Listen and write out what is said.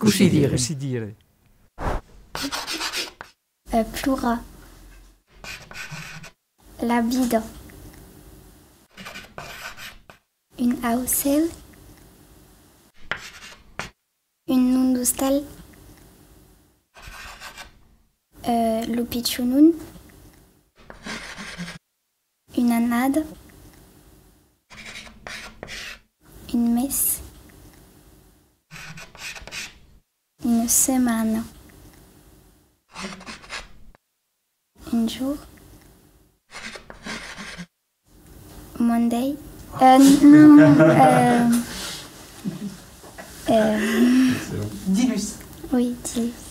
Koesidieren. Koesidieren. Euh, Ploura. La bide. Une aucel. Une nundustal. Euh, Lupichunun. Une anade. Une messe. semaine. Un jour. Monday. Euh, non, euh, euh Dilus. Oui, Dilus.